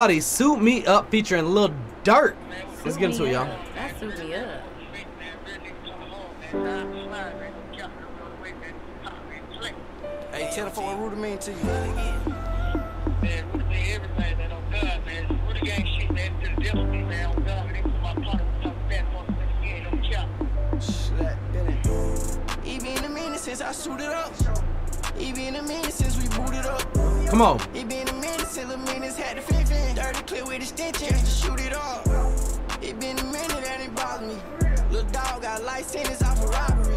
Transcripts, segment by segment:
Body Suit Me Up featuring Lil Durk. Let's get into it, y'all. That suit me up. Hey, tell the fuck what mean to you. Man, Rudy mean everything, man, on God, man. Rudy gang shit, man, to the death man, on God, man. They put my partner with some bad motherfuckers, he no chop. Slap Benny. He been a minute since I suited up. He been a minute since we booted up. Come on. He been a minute since the minutes had the fifth in. Dirty clear with extensions to shoot it up. It been a minute and it bothered me. Little dog got life sentence off for robbery.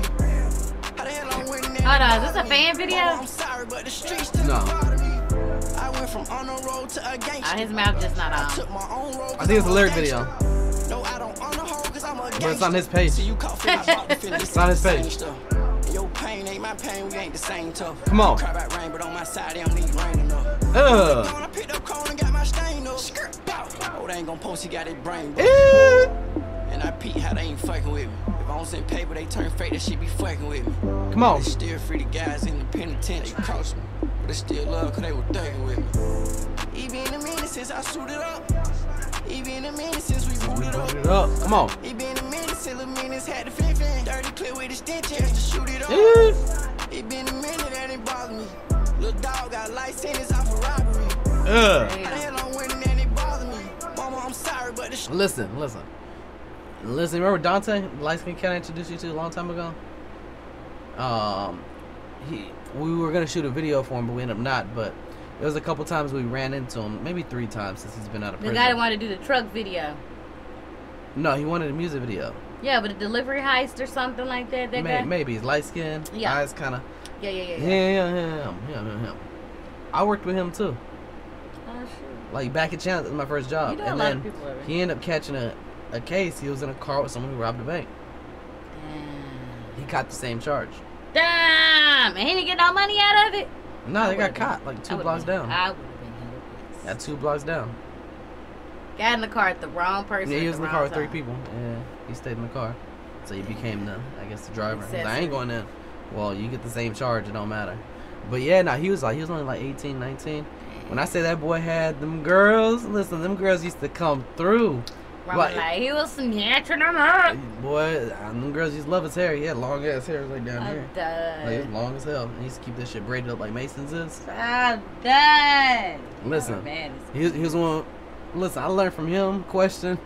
How the hell I'm winning that? Hold on, it is this a bothered fan video? Mama, I'm sorry, but the streets took No. a me. I went from on the road to a gangster. Oh, his mouth just not I on. took my own road. I think it's a lyric video. No, I don't own a hoe cause I'm a gangster. But it's on his page. See, you caught feelings about the feelings. It's on his page. Stuff. And Your pain ain't my pain, we ain't the same tough. Come on. Cry about rain, but on my side, they don't need rain enough. Ugh. I picked up cold and got my stain up. Bow. Oh, they ain't gon' post, he got his brain. broke. Eh. And I peep how they ain't fucking with me. If I don't send paper, they turn fake, that shit be fucking with me. Come on. They still free the guys in the penitentiary, cross me. But they still love, cause they were thugging with me. He been a minute since I suited up. He been a minute since we booted up. Put it up. Come on. It been a minute till the minutes had the fifth in. Dirty clear with extensions to shoot it up. Sh- Listen, listen. Listen, remember Dante, light skin cat I introduced you to a long time ago? Um, he, we were gonna shoot a video for him, but we ended up not. But it was a couple times we ran into him, maybe three times since he's been out of prison. The prison. guy that wanted to do the truck video. no, he wanted a music video. Yeah, but a delivery heist or something like that. That May, guy. maybe he's light skinned, Yeah. eyes kind of. Yeah, yeah, yeah. Yeah, yeah. yeah, yeah, him, him, him, him. I worked with him too. Like back at that was my first job. And then of people over he ended up catching a, a case. He was in a car with someone who robbed a bank. He caught the same charge. Damn! And he didn't get no money out of it. No, I they got been- caught like two blocks been- down. I would have been hella Yeah, two blocks down. Got in the car at the wrong person. Yeah, he was in the car with three people. Yeah, he stayed in the car. So he became the, I guess, the driver. Like, I ain't going in. Well, you get the same charge. It don't matter. But yeah, nah, he was like, he was only like 18, 19. When I say that boy had them girls, listen, them girls used to come through. Wrong Like- like, he was snatching them up. Boy, uh, them girls used to love his hair. He had long ass hair like down here. I'm done. Like, it's long as hell. He used to keep this shit braided up like Mason's is. I'm done. Listen, Oh, man, it's- He was, he was one. Listen, I learned from him. Question,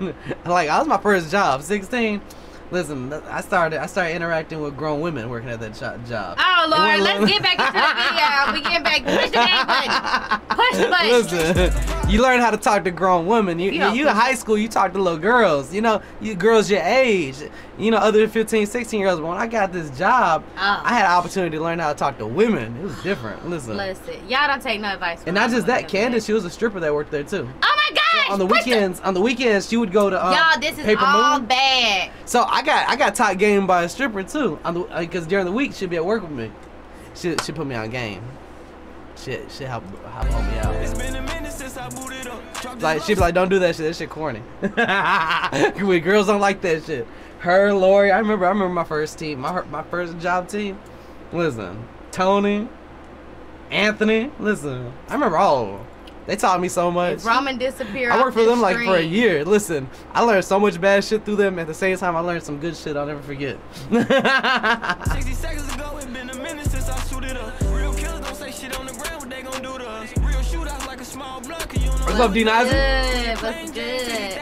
like I was my first job, sixteen. Listen, I started I started interacting with grown women working at that job. Oh Lord, let's get back into the video. We get back. Push the button. Push the button. Listen, you learn how to talk to grown women. You, You you, in high school, you talk to little girls. You know, you girls your age. You know, other than 15, 16 year olds. But when I got this job, Oh. I had an opportunity to learn how to talk to women. It was different. Listen, Listen, y'all don't take no advice. And not just that, Candace, she was a stripper that worked there too. Oh my gosh! on the push weekends, on the weekends, she would go to um, Y'all, this is Paper all Moon. bad. So I got I got taught game by a stripper too. On the because during the week she'd be at work with me. She she put me on game. She she help help hold me out. It's been a minute since I booted up. Like this she'd be like, don't do that shit. That shit corny. we girls don't like that shit. Her, Lori. I remember I remember my first team, my my first job team. Listen, Tony, Anthony. Listen, I remember all of them. They taught me so much. If Roman disappeared. I worked for this them like for a year. Listen, I learned so much bad shit through them. At the same time, I learned some good shit I'll never forget. 60 seconds ago, it been a minute since I suited up. Real killers don't say shit on the ground, what they gon' do to us? Real shootouts like a small block, 'cause you know What's up, D Nazi? Good, what's good?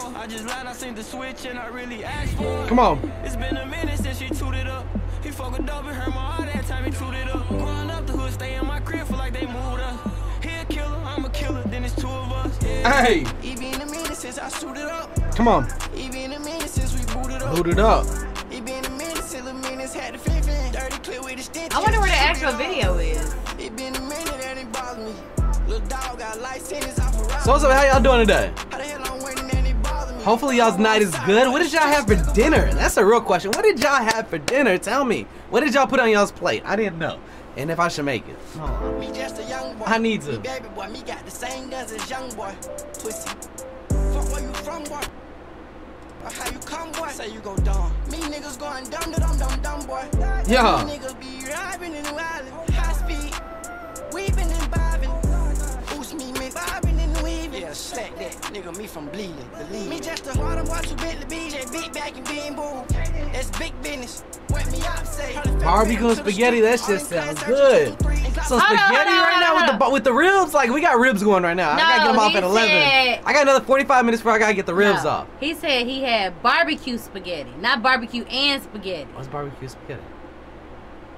I just lied, I seen the switch and I really asked for. it. Come on. It's been a minute since she tooted up. He fuck with dope and hurt my heart that time he tooted up. Growing up, the hood stay in my crib, feel like they moved us. He a killer, I'm a killer, then it's two of us. Yeah. Hey, It been a minute since I suited up. come on, It been a minute since we booted up. boot it up. It been a minute since the minutes had the fifth in. Dirty clear with the stench. I wonder where the actual video is. It been a minute and it bothered me. Little dog got life sentence off for So what's up? How y'all doing today? Hopefully y'all's night is good. What did y'all have for dinner? That's a real question. What did y'all have for dinner? Tell me. What did y'all put on y'all's plate? I didn't know. And if I should make it. Hold. Me just a young boy. I need to. Baby boy, me got the same guns as young boy. Pussy. Fuck where you from, boy. Or how you come, boy? Say you go dumb. Me niggas going dumb, dumb, dumb, dumb, boy. Yeah. Weaving. Yeah, slack that. Nigga, me from bleeding. Believe me, just a bottom watch you Bentley beat. Just big back and being boom. That's big business. Wet me up, say. Barbecue and spaghetti, that shit sounds good. Some Hold on, spaghetti right now with the with the ribs. Like we got ribs going right now. I gotta get them off at eleven. said- I got another forty five minutes before I gotta get the ribs No. off. He said he had barbecue spaghetti, not barbecue and spaghetti. What's barbecue spaghetti?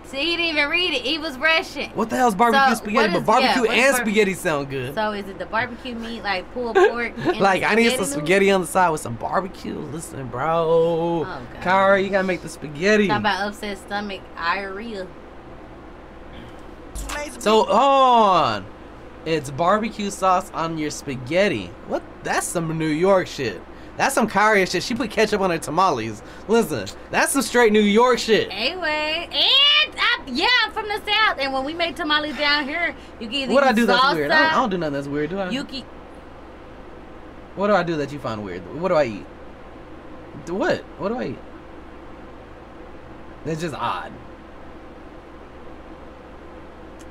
See, he didn't even read it. He was rushing. What the hell's barbecue So, spaghetti? what But barbecue yeah, and bar- spaghetti sound good. So is it the barbecue meat, like pulled pork? like I need some noodles? spaghetti on the side with some barbecue. Listen, bro. Oh, God. Kara, you gotta make the spaghetti. Talking about upset stomach, diarrhea. So on. It's barbecue sauce on your spaghetti. What? That's some New York shit. That's some Kyrie shit. She put ketchup on her tamales. Listen, that's some straight New York shit. Anyway, and yeah, I'm from the south, and when we make tamales down here, you can either What I use do that's weird? I don't, I don't do nothing that's weird, do I? You can What do I do that you find weird? What do I eat? What? What do I eat? That's just odd.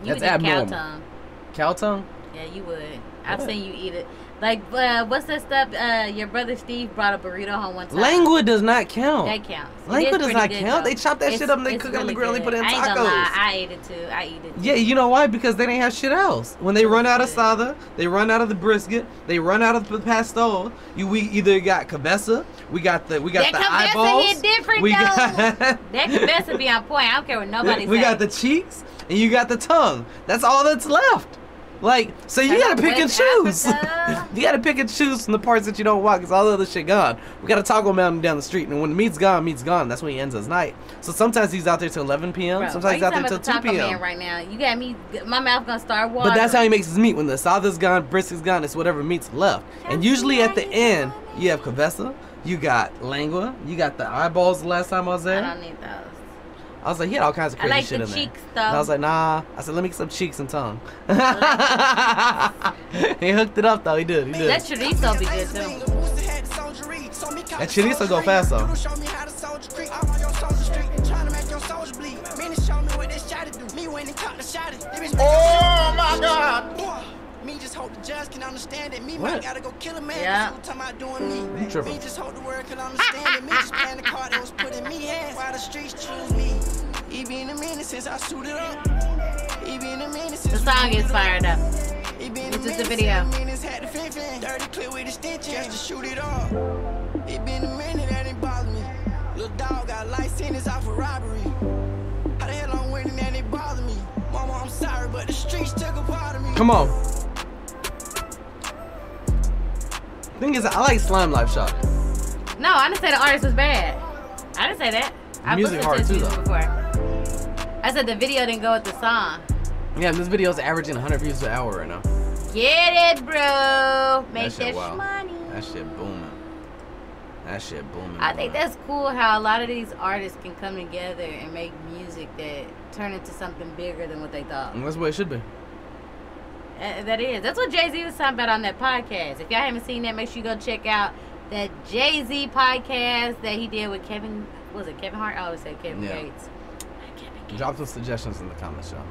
you That's eat cow tongue. Cow tongue? Yeah, you would. I've What? seen you eat it. Like, uh, what's that stuff? Uh, your brother Steve brought a burrito home one time. Does not count. That counts. It does not good, count. though. They chop that It's- shit up and they cook it on the really grill and they put it in good. I gonna lie, tacos. I ate it too. I eat it. Too. Yeah, you know why? Because they didn't have shit else. When they run out of sada, they run out of the brisket, they run out of the pastor. You we either got cabeza, we got the we got That the cabeza eyeballs, hit different, we though. got That best be on point. I don't care what nobody we says. got the cheeks, and you got the tongue. That's all that's left. Like, so you gotta pick and choose. You gotta pick and choose from the parts that you don't want, cause all the other shit gone. We got a taco mountain down the street, and when the meat's gone, meat's gone. That's when he ends his night. So sometimes he's out there till 11 p.m. Bro, sometimes he's out there till about 2 Taco p.m. Man right now. You got me. My mouth gonna start watering. But that's how he makes his meat. When the sada's gone, brisket's gone, it's whatever meat's left. And usually at the end, you have cabeza, you got lengua, you got the eyeballs the last time I was I there. don't need those. I was like, he had all kinds of I crazy like shit the in there. cheeks And I was like, nah. I said, let me get some cheeks and tongue. he hooked it up though. He did. He did. That chorizo be good too. That chorizo go fast, though. Show me how to soldier creep. I'm on your soldier street, trying to make your soldier bleed. Minute show me what that shot do. Me went and caught the shot. Oh my god. Me just hope the judge can understand it. Me What? might gotta go kill a man. Yeah. Yeah. Talking about doing me. Me just hope the world can understand it. Me just playing the card that was put in me hands. Why the streets choose me? He been a minute since I suited up. He been a minute since The song is fired up. He been It's a just a minute video. since the minutes had the fifth in. Dirty clip with extension just to shoot it off. It been a minute that ain't bother me. Little dog got life sentence out for robbery. How the hell I'm winning and it bother me? Mama, I'm sorry, but the streets took a part of me. Come on. Thing is, I like Slime Life Shawty. No, I didn't say the artist was bad. I didn't say that. I Music listened hard to his too, music though. before. I said the video didn't go with the song. Yeah, this video is averaging 100 views an hour right now. Get it, bro. Make shit that wild. money. That shit booming. That shit booming. I think that's cool how a lot of these artists can come together and make music that turn into something bigger than what they thought. That's what it should be. Uh, that is. That's what Jay Z was talking about on that podcast. If y'all haven't seen that, make sure you go check out that Jay Z podcast that he did with Kevin. Was it Kevin Hart? I always say Kevin Yeah. Kevin Gates. Drop some suggestions in the comments, y'all.